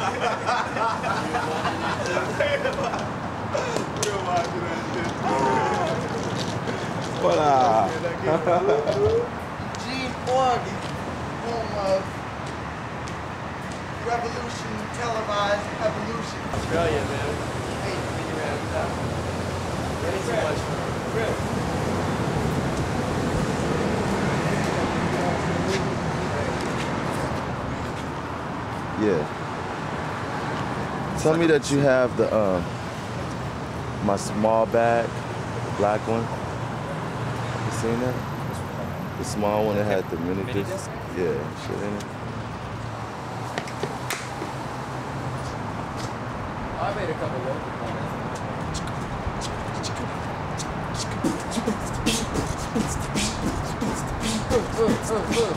Up? Gene Oregon, home of Revolution, televised evolution. Australia, man. Hey, been around town. Ready so much for Yeah. Tell me that you have the um my small bag, the black one. You seen that? The small one that had the mini Mini disc. disc? Yeah, shit in it. I made a couple local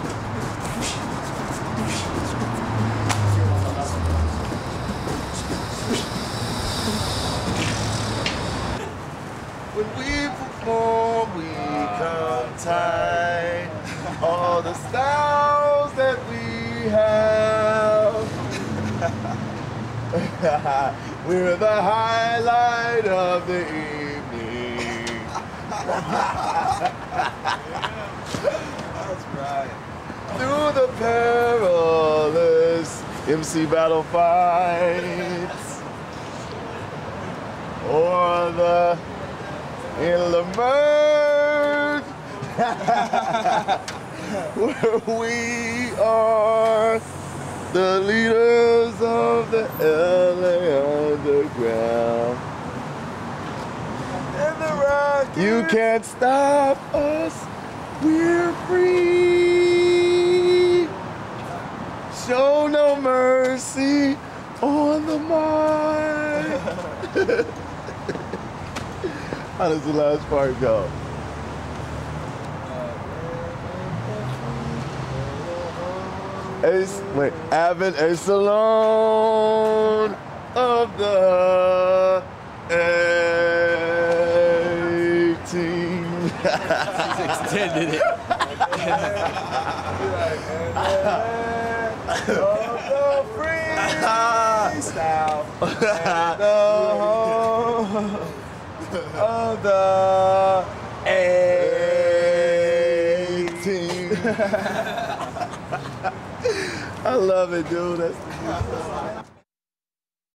comments. tight. All the styles that we have. We're the highlight of the evening. That's right. Through the perilous MC battle fights. Or the in emerge where we are the leaders of the LA Underground. And the rock. You can't stop us, we're free. Show no mercy on the mind. How does the last part go? Ace, wait, Avid a salon of the A-Team. Extended it. of the freestyle. the of the A-Team. I love it, dude. That's